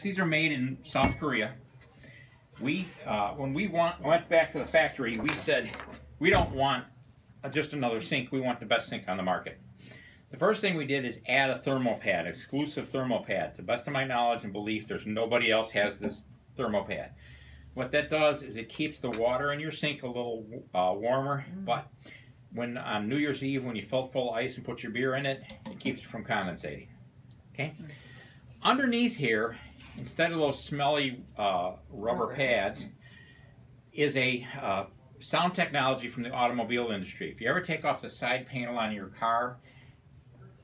These are made in South Korea. We, uh, when we want, went back to the factory, we said, we don't want just another sink, we want the best sink on the market. The first thing we did is add a thermopad, exclusive thermopad. To the best of my knowledge and belief, there's nobody else has this thermopad. What that does is it keeps the water in your sink a little uh, warmer, but when on New Year's Eve, when you fill it full of ice and put your beer in it, it keeps it from condensating. Okay? Underneath here, instead of those smelly uh, rubber pads, is a uh, sound technology from the automobile industry. If you ever take off the side panel on your car,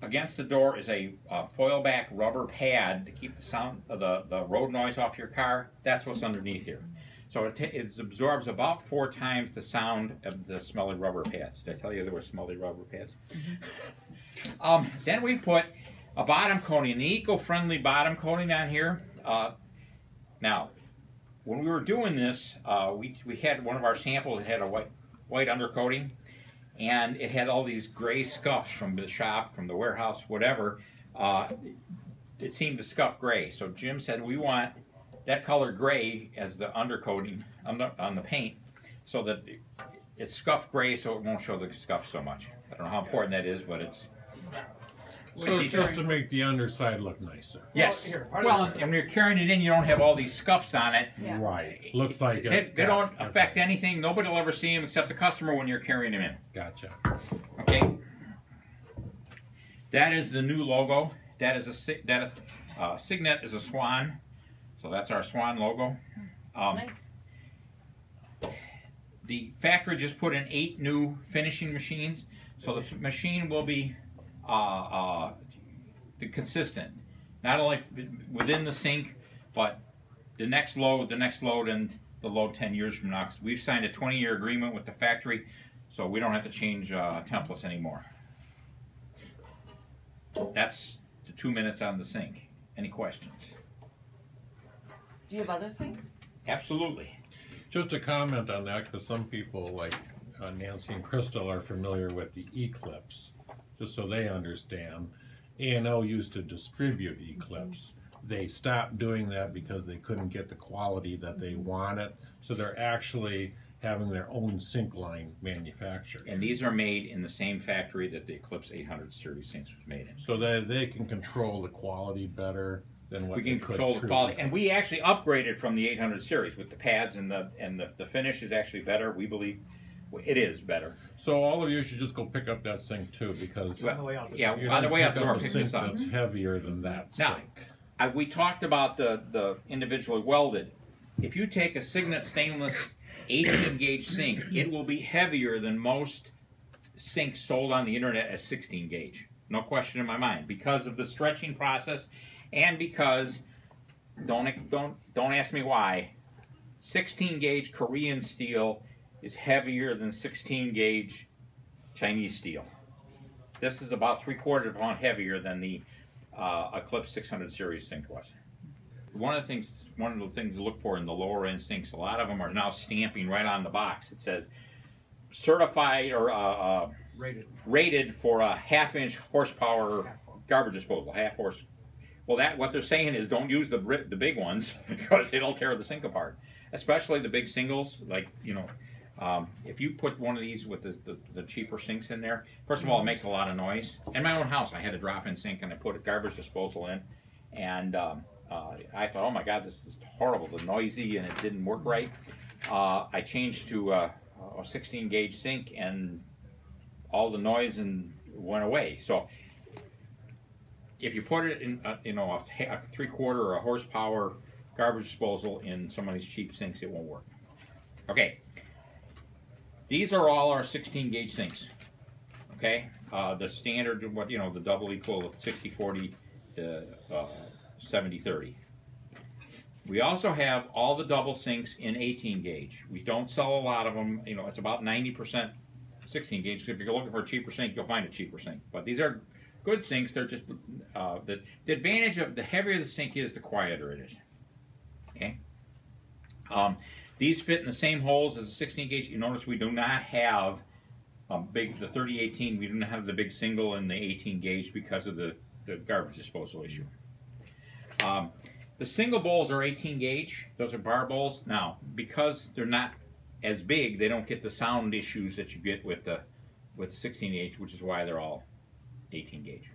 against the door is a uh, foil back rubber pad to keep the sound of the, the road noise off your car. That's what's underneath here. So it, it, absorbs about four times the sound of the smelly rubber pads. Did I tell you there were smelly rubber pads? Mm -hmm. um, then we put a bottom coating, an eco-friendly bottom coating on here. Uh, now, when we were doing this, uh, we, we had one of our samples that had a white, white undercoating, and it had all these gray scuffs from the shop, from the warehouse, whatever. Uh, it seemed to scuff gray. So Jim said, we want that color gray as the undercoating on the, on the paint so that it's scuffed gray so it won't show the scuff so much. I don't know how important that is, but it's so it's just to make the underside look nicer. Yes. Well, and when you're carrying it in, you don't have all these scuffs on it. Yeah. Right. Looks like it. They, they don't affect okay. anything. Nobody will ever see them except the customer when you're carrying them in. Gotcha. Okay. That is the new logo. That is a that is, uh, Cygnet is a swan, so that's our swan logo. Um, nice. The factory just put in eight new finishing machines, so the machine will be uh, uh, consistent. Not only within the sink, but the next load, the next load, and the load 10 years from now. Cause we've signed a 20-year agreement with the factory, so we don't have to change uh, templates anymore. That's the two minutes on the sink. Any questions? Do you have other sinks? Absolutely. Just a comment on that, because some people like uh, Nancy and Crystal are familiar with the Eclipse just so they understand. ANO used to distribute Eclipse. They stopped doing that because they couldn't get the quality that they mm-hmm. wanted. So they're actually having their own sink line manufactured. And these are made in the same factory that the Eclipse 800 series sinks was made in. So that they can control the quality better than what we can control the quality. And we actually upgraded from the 800 series with the pads and the and the, the finish is actually better. We believe it is better. So all of you should just go pick up that sink too, because on the way out the yeah, on the way out the door, pick this up. That's mm-hmm. heavier than that now, sink. I, we talked about the the individually welded. If you take a Cygnet stainless 18 gauge sink, it will be heavier than most sinks sold on the internet as 16 gauge. No question in my mind, because of the stretching process, and because don't don't don't ask me why. 16 gauge Korean steel is heavier than 16 gauge Chinese steel. This is about three quarters of a pound heavier than the uh, Eclipse 600 series sink was. One of the things, one of the things to look for in the lower end sinks, a lot of them are now stamping right on the box. It says certified or uh, uh, rated rated for a half inch horsepower garbage disposal, half horse. Well, that what they're saying is don't use the the big ones because it'll tear the sink apart, especially the big singles like you know um, if you put one of these with the, the, the, cheaper sinks in there, first of all, it makes a lot of noise. In my own house, I had a drop-in sink and I put a garbage disposal in, and um, uh, I thought, oh my God, this is horrible, the noisy, and it didn't work right. Uh, I changed to a 16 gauge sink, and all the noise and went away. So if you put it in, uh, you know, a, a three quarter or a horsepower garbage disposal in some of these cheap sinks, it won't work. Okay. These are all our 16 gauge sinks. Okay, uh, the standard, what you know, the double equal of 60-40 to 70-30. Uh, we also have all the double sinks in 18 gauge. We don't sell a lot of them. You know, it's about 90% 16 gauge. If you're looking for a cheaper sink, you'll find a cheaper sink. But these are good sinks. They're just uh, the the advantage of the heavier the sink is, the quieter it is. Okay. Um, these fit in the same holes as the 16 gauge. You notice we do not have a big, the 3018, we do not have the big single and the 18 gauge because of the, the garbage disposal issue. Um, the single bowls are 18 gauge. Those are bar bowls. Now, because they're not as big, they don't get the sound issues that you get with the with the 16 gauge, which is why they're all 18 gauge.